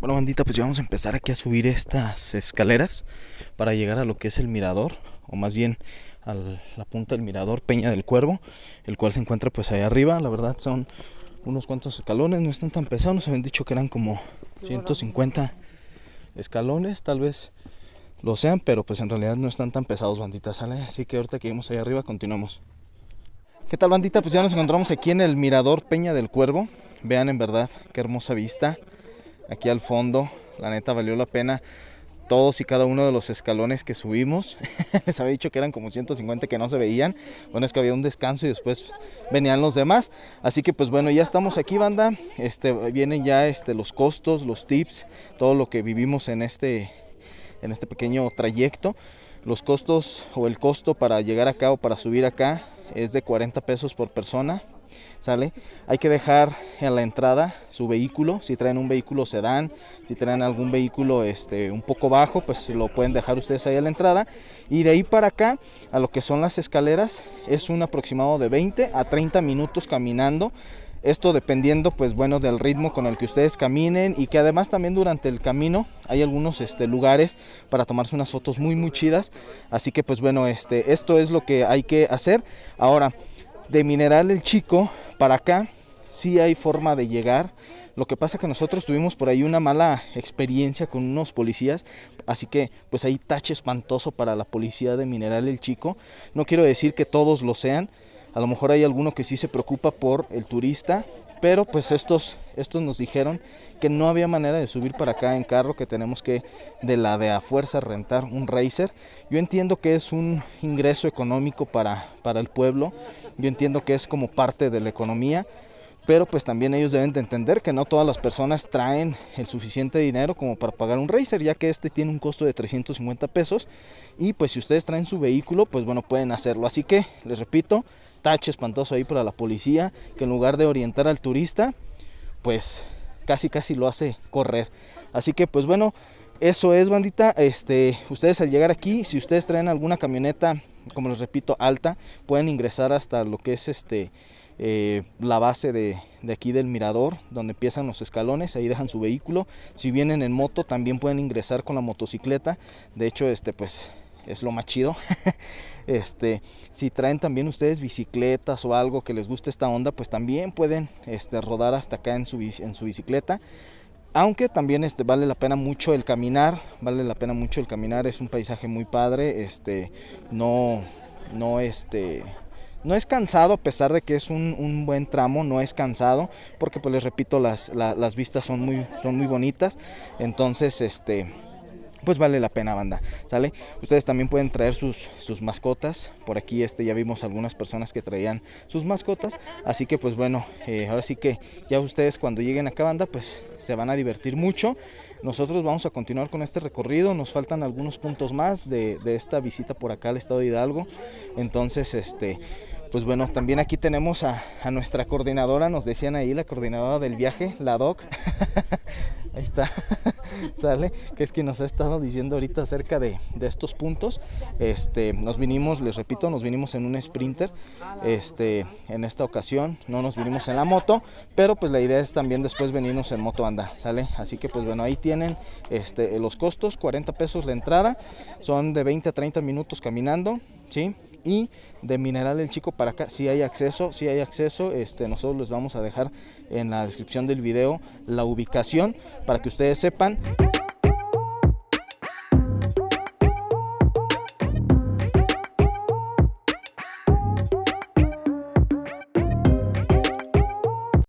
Bueno, bandita, pues ya vamos a empezar aquí a subir estas escaleras para llegar a lo que es el mirador, o más bien a la punta del mirador Peña del Cuervo, el cual se encuentra pues ahí arriba. La verdad son unos cuantos escalones, no están tan pesados, nos habían dicho que eran como 150 escalones, tal vez lo sean, pero pues en realidad no están tan pesados, bandita. Así que ahorita que vamos ahí arriba, continuamos. ¿Qué tal, bandita? Pues ya nos encontramos aquí en el mirador Peña del Cuervo. Vean en verdad qué hermosa vista aquí al fondo. La neta valió la pena todos y cada uno de los escalones que subimos. Les había dicho que eran como 150 que no se veían. Bueno, es que había un descanso y después venían los demás. Así que pues bueno, ya estamos aquí, banda. Este vienen ya este los costos, los tips, todo lo que vivimos en este en este pequeño trayecto. Los costos o el costo para llegar acá o para subir acá es de 40 pesos por persona ¿sale? Hay que dejar en la entrada su vehículo, si traen un vehículo sedán, si traen algún vehículo este, un poco bajo, pues lo pueden dejar ustedes ahí a la entrada. Y de ahí para acá, a lo que son las escaleras, es un aproximado de 20 a 30 minutos caminando. Esto dependiendo, pues bueno, del ritmo con el que ustedes caminen y que además también durante el camino hay algunos este, lugares para tomarse unas fotos muy muy chidas. Así que pues bueno, este, esto es lo que hay que hacer. Ahora, de Mineral el Chico para acá sí hay forma de llegar. Lo que pasa que nosotros tuvimos por ahí una mala experiencia con unos policías, así que pues hay tache espantoso para la policía de Mineral el Chico. No quiero decir que todos lo sean, a lo mejor hay alguno que sí se preocupa por el turista, pero pues estos, estos nos dijeron que no había manera de subir para acá en carro, que tenemos que de la de a fuerza rentar un racer. Yo entiendo que es un ingreso económico para, para el pueblo, yo entiendo que es como parte de la economía, pero pues también ellos deben de entender que no todas las personas traen el suficiente dinero como para pagar un racer, ya que este tiene un costo de 350 pesos y pues si ustedes traen su vehículo, pues bueno, pueden hacerlo. Así que les repito, tache espantoso ahí para la policía, que en lugar de orientar al turista, pues casi casi lo hace correr. Así que pues bueno, eso es bandita, este, ustedes al llegar aquí, si ustedes traen alguna camioneta, como les repito, alta, pueden ingresar hasta lo que es este eh, la base de, de, aquí del mirador, donde empiezan los escalones, ahí dejan su vehículo. Si vienen en moto, también pueden ingresar con la motocicleta. De hecho, este pues es lo más chido. este, si traen también ustedes bicicletas o algo que les guste esta onda, pues también pueden este, rodar hasta acá en su, en su bicicleta. Aunque también este, vale la pena mucho el caminar, vale la pena mucho el caminar, es un paisaje muy padre, este, no, no, este, no es cansado a pesar de que es un, un buen tramo, no es cansado, porque pues les repito, las, la, las vistas son muy, son muy bonitas, entonces, este, pues vale la pena banda, ¿sale? Ustedes también pueden traer sus, sus mascotas, por aquí este ya vimos algunas personas que traían sus mascotas, así que pues bueno, eh, ahora sí que ya ustedes cuando lleguen acá banda pues se van a divertir mucho. Nosotros vamos a continuar con este recorrido, nos faltan algunos puntos más de, de esta visita por acá al estado de Hidalgo, entonces este pues bueno, también aquí tenemos a, a, nuestra coordinadora, nos decían ahí, la coordinadora del viaje, la DOC. ahí está, sale, que es quien nos ha estado diciendo ahorita acerca de, de, estos puntos. Este, nos vinimos, les repito, nos vinimos en un sprinter. Este, en esta ocasión no nos vinimos en la moto, pero pues la idea es también después venirnos en moto anda, sale. Así que pues bueno, ahí tienen este, los costos, 40 pesos la entrada, son de 20 a 30 minutos caminando, ¿sí? Y de Mineral El Chico para acá si hay acceso, si hay acceso, este, nosotros les vamos a dejar en la descripción del video la ubicación para que ustedes sepan.